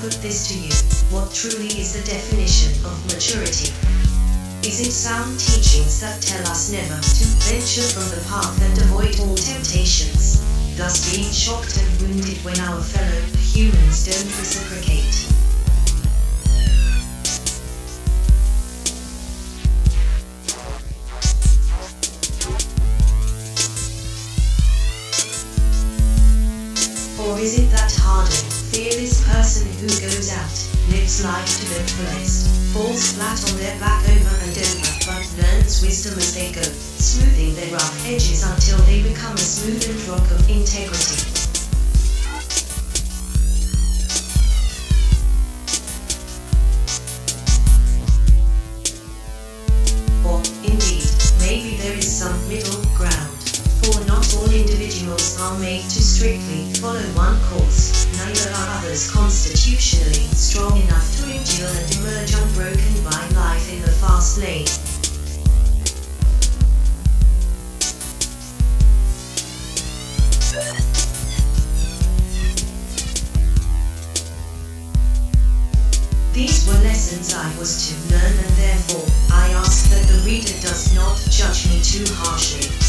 put this to you. What truly is the definition of maturity? Is it sound teachings that tell us never to venture from the path and avoid all temptations, thus being shocked and wounded when our fellow humans don't reciprocate? Or is it that fearless person who goes out, lives life to the fullest, falls flat on their back over and over, but learns wisdom as they go, smoothing their rough edges until they become a smoothened rock of integrity? Or, indeed, maybe there is some middle ground. For not all individuals are made to strictly follow one course, neither are others constitutionally strong enough to endure and emerge unbroken by life in the fast lane. These were lessons I was to learn and therefore, I ask that the reader does not judge me too harshly.